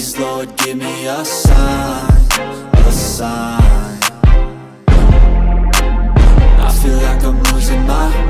Please, Lord, give me a sign, a sign. I feel like I'm losing my